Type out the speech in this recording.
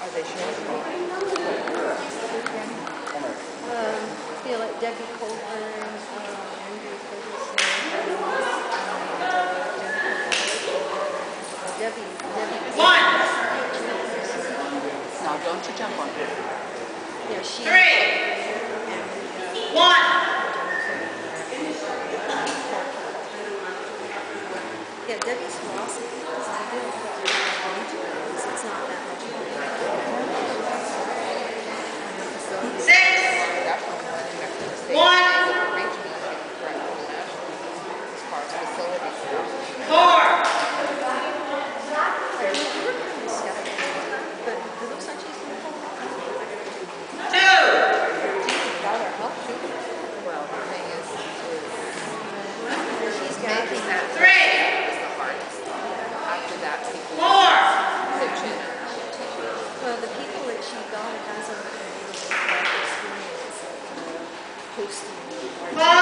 Are they showing? Um, feel like Debbie Colburn, uh, Andrew Ferguson, uh, Debbie, Debbie. One, Now, don't you jump on her. Yeah, she. three, one. Yeah, Debbie's philosophy is I do it. It's not that much money. Six, one in custa.